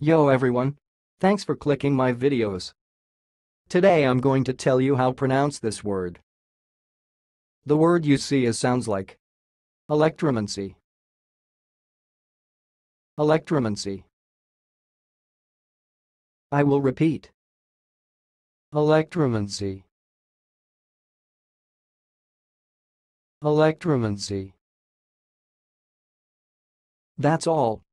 Yo everyone. Thanks for clicking my videos. Today I'm going to tell you how pronounce this word. The word you see is sounds like alectoromancy. Alectoromancy. I will repeat. Alectoromancy. Alectoromancy. That's all,